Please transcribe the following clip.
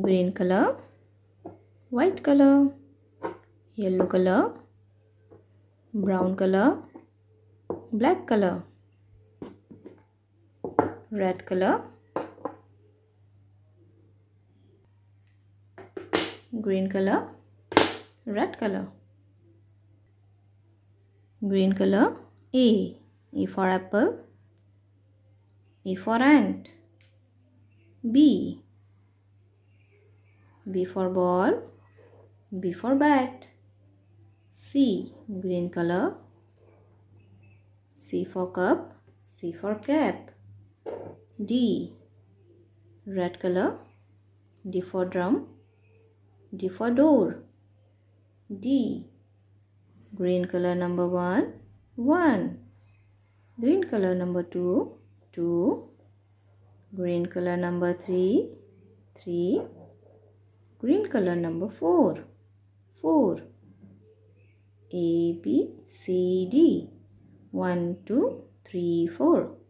green color white color yellow color brown color black color red color green color red color green color A A for apple A for ant B B for ball B for bat C green color C for cup C for cap D red color D for drum D for door. D. Green color number 1, 1. Green color number 2, 2. Green color number 3, 3. Green color number 4, 4. A, B, C, D. 1, 2, 3, 4.